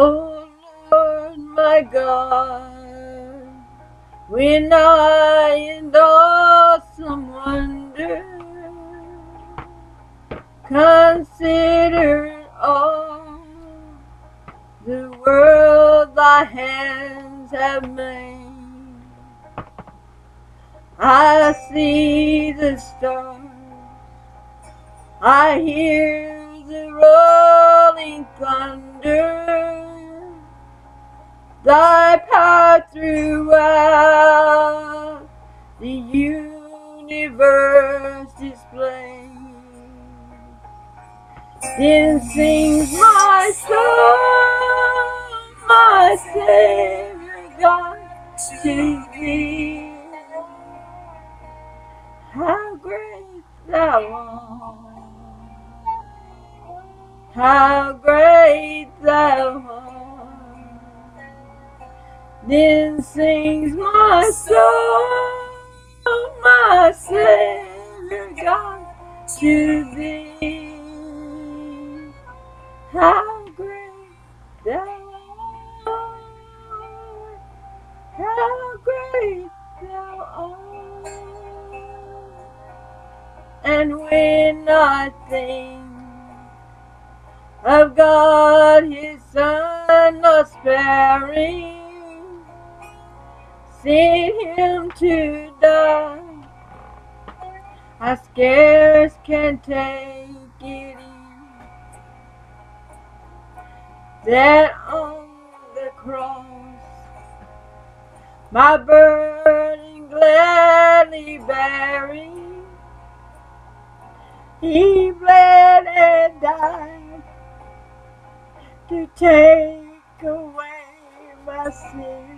Oh Lord, my God, when I in awesome wonder consider all the world thy hands have made. I see the stars, I hear the rolling thunder, thy power throughout the universe displays. Then sings my soul, my Savior God, to thee. How great thou art! How great thou art! Then sings my soul, my Savior God, to thee. How great thou art! How great thou art! And when I think of God, His Son, not sparing, sent Him to die, I scarce can take it in that on the cross my burden gladly bearing. He bled and died to take away my sin.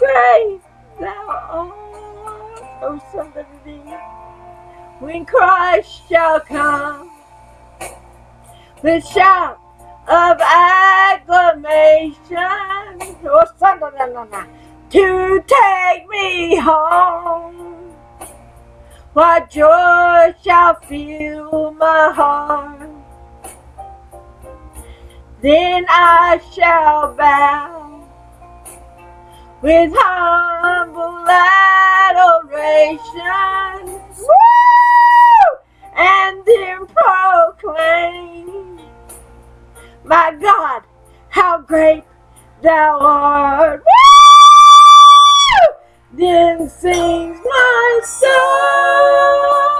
Great thou art! Oh, somebody, when Christ shall come, with shout of acclamation, oh, somebody, to take me home. What joy shall fill my heart? Then I shall bow with humble adoration, and then proclaim, My God, how great thou art. Woo! Then sings my soul,